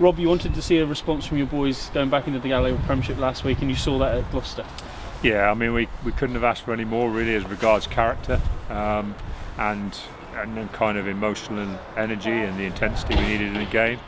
Rob, you wanted to see a response from your boys going back into the Gallagher Premiership last week, and you saw that at Gloucester. Yeah, I mean, we, we couldn't have asked for any more really as regards character um, and and the kind of emotional and energy and the intensity we needed in the game.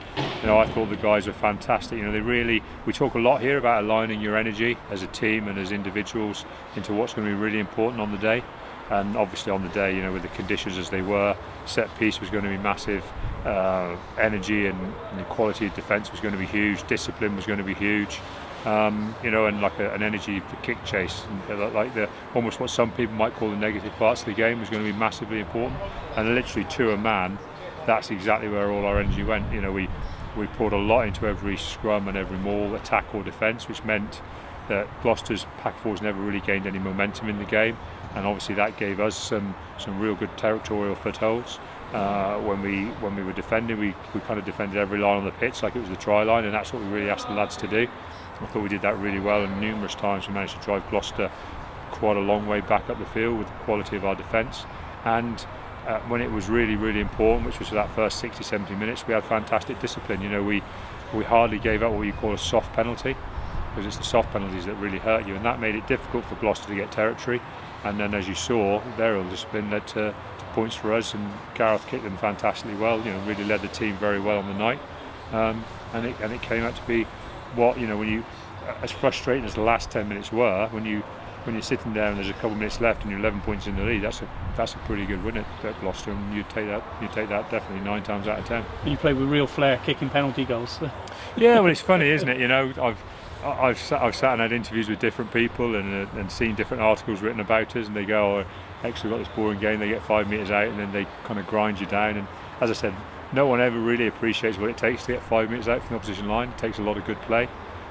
You know, I thought the guys were fantastic. You know, they really. We talk a lot here about aligning your energy as a team and as individuals into what's going to be really important on the day. And obviously on the day, you know, with the conditions as they were, set piece was going to be massive. Uh, energy and, and the quality of defence was going to be huge. Discipline was going to be huge um, you know, and like a, an energy for kick chase, and uh, like the almost what some people might call the negative parts of the game was going to be massively important. And literally to a man, that's exactly where all our energy went. You know, we we poured a lot into every scrum and every maul, attack or defence, which meant that Gloucester's pack forwards never really gained any momentum in the game, and obviously that gave us some some real good territorial footholds. Uh, when we when we were defending, we, we kind of defended every line on the pitch like it was the try line, and that's what we really asked the lads to do. I thought we did that really well, and numerous times we managed to drive Gloucester quite a long way back up the field with the quality of our defence. And uh, when it was really, really important, which was that first 60, 70 minutes, we had fantastic discipline. You know, we we hardly gave up what you call a soft penalty, because it's the soft penalties that really hurt you, and that made it difficult for Gloucester to get territory. And then, as you saw, their discipline led to, to points for us, and Gareth kicked them fantastically well. You know, really led the team very well on the night, um, and it and it came out to be what you know when you as frustrating as the last 10 minutes were when you when you're sitting there and there's a couple of minutes left and you're 11 points in the lead that's a that's a pretty good win at, at Gloucester? And you take that you take that definitely nine times out of ten. You play with real flair kicking penalty goals. Yeah well it's funny isn't it? You know I've I've sat, I've sat and had interviews with different people and, uh, and seen different articles written about us and they go oh, actually got this boring game they get five metres out and then they kind of grind you down. And as I said no one ever really appreciates what it takes to get five minutes out from the opposition line. It takes a lot of good play.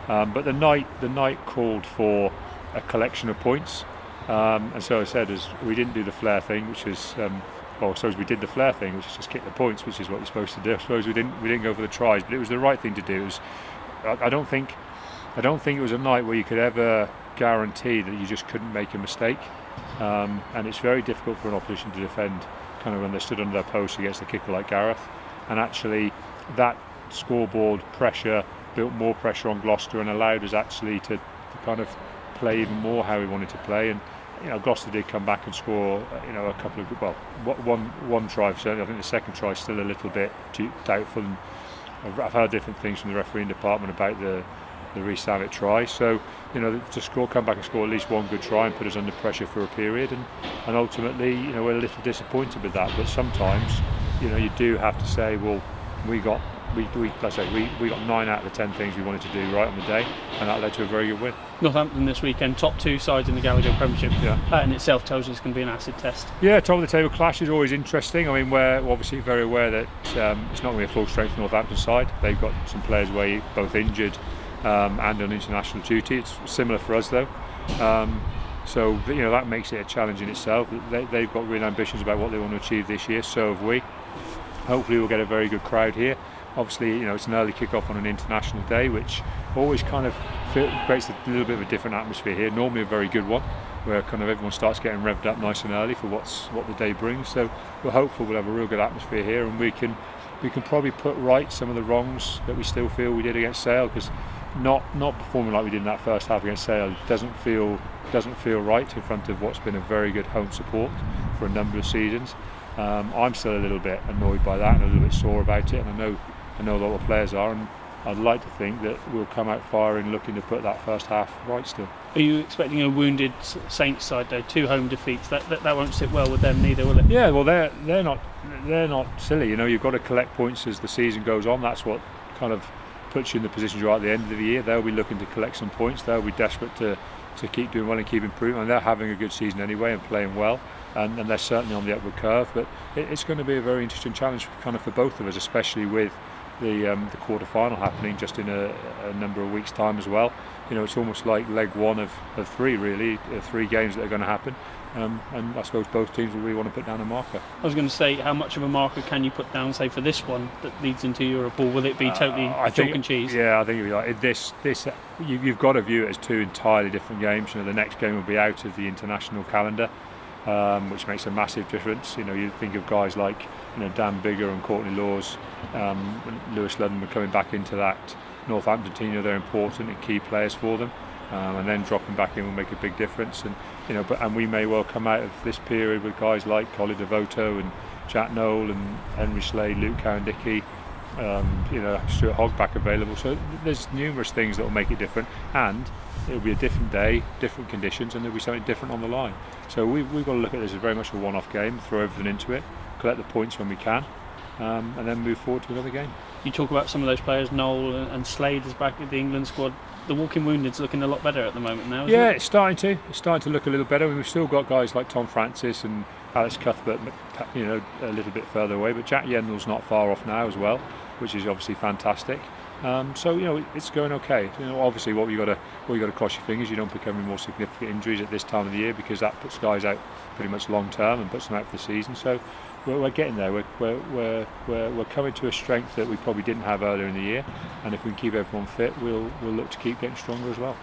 Um, but the night, the night called for a collection of points. Um, and so I said, as we didn't do the flair thing, which is, um, well, I suppose we did the flair thing, which is just kick the points, which is what you're supposed to do. I suppose we didn't, we didn't go for the tries, but it was the right thing to do. Was, I, I don't think, I don't think it was a night where you could ever guarantee that you just couldn't make a mistake. Um, and it's very difficult for an opposition to defend, kind of when they stood under their post against a kicker like Gareth and actually that scoreboard pressure built more pressure on Gloucester and allowed us actually to, to kind of play even more how we wanted to play. And you know Gloucester did come back and score uh, you know a couple of well one one try certainly. I think the second try is still a little bit doubtful. And I've heard different things from the refereeing department about the the Reece try. So you know to score come back and score at least one good try and put us under pressure for a period. And and ultimately you know we're a little disappointed with that. But sometimes you know, you do have to say, well, we got we, we let's say we, we got nine out of the ten things we wanted to do right on the day, and that led to a very good win. Northampton this weekend, top two sides in the Gallagher Premiership. Yeah. That in itself tells you it's going to be an acid test. Yeah, top of the table clash is always interesting. I mean, we're obviously very aware that um, it's not going to be a full strength Northampton side. They've got some players away, both injured um, and on international duty. It's similar for us though. Um, so you know that makes it a challenge in itself. They, they've got real ambitions about what they want to achieve this year. So have we. Hopefully we'll get a very good crowd here. Obviously, you know, it's an early kick-off on an international day, which always kind of creates a little bit of a different atmosphere here. Normally a very good one, where kind of everyone starts getting revved up nice and early for what's what the day brings. So we're hopeful we'll have a real good atmosphere here, and we can we can probably put right some of the wrongs that we still feel we did against Sale because not not performing like we did in that first half against Sale doesn't feel doesn't feel right in front of what's been a very good home support for a number of seasons. Um, I'm still a little bit annoyed by that and a little bit sore about it, and I know I know a lot of players are, and I'd like to think that we'll come out firing, looking to put that first half right still. Are you expecting a wounded Saints side though? Two home defeats that, that that won't sit well with them neither, will it? Yeah, well they're they're not they're not silly. You know, you've got to collect points as the season goes on. That's what kind of puts you in the position you are at the end of the year. They'll be looking to collect some points. They'll be desperate to to keep doing well and keep improving. And they're having a good season anyway and playing well and, and they're certainly on the upward curve. But it, it's going to be a very interesting challenge, kind of for both of us, especially with the um, the quarter final happening just in a, a, number of weeks' time as well. You know, it's almost like leg one of, of three, really, uh, three games that are going to happen. Um, and I suppose both teams will really want to put down a marker. I was going to say, how much of a marker can you put down, say, for this one that leads into Europe, or will it be uh, totally uh, chalk think, and cheese? Yeah, I think it'll be like this. This you, have got to view it as two entirely different games. You know, the next game will be out of the international calendar. Um, which makes a massive difference. You know, you think of guys like you know Dan Biggar and Courtney Lawes, um, Lewis Ludlam were coming back into that Northampton team. You know, they're important and key players for them. Um, and then dropping back in will make a big difference. And you know, but and we may well come out of this period with guys like Colin Devoto and Jack Nowell and Henry Slade, Luke Cowan-Dickie, um, you know, Stuart Hogg back available. So there's numerous things that will make it different, and it'll be a different day, different conditions, and there'll be something different on the line. So we, we've got to look at this as very much a one-off game, throw everything into it, collect the points when we can, um, and then move forward to another game. You talk about some of those players, Nowell and Slade is back at the England squad. The walking wounded's looking a lot better at the moment now. yeah, it? it's starting to. It's starting to look a little better. We've still got guys like Tom Francis and Alex Cuthbert, you know, a little bit further away, but Jack Yeandle's not far off now as well, which is obviously fantastic. Um, so you know it's going okay. You know, obviously what you got to what you got to cross your fingers. You don't pick any more significant injuries at this time of the year because that puts guys out pretty much long term and puts them out for the season. So we're, we're getting there. We're, we're, we're, we're, coming to a strength that we probably didn't have earlier in the year, and if we can keep everyone fit, we'll we'll look to keep getting stronger as well.